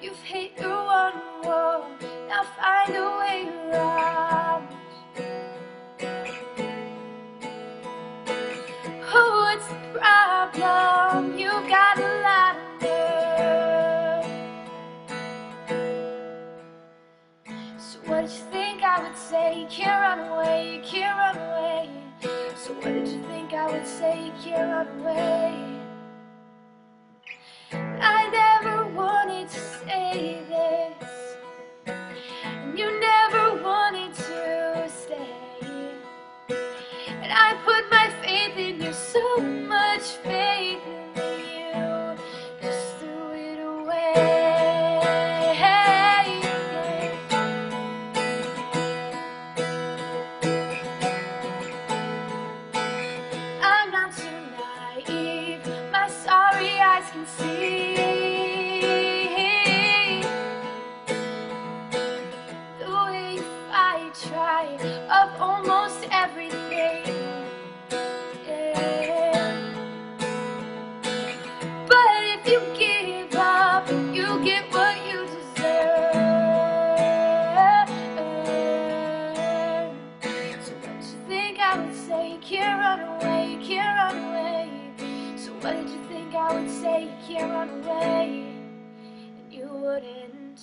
You've hit your one wall, now find a way around. Oh, what's the problem? You've got a lot of nerve. So what do you think I would say? You can't run away, you can't run away. So what did you think I would say? You can't run away. What did you think I would say? You can't run away, and you wouldn't.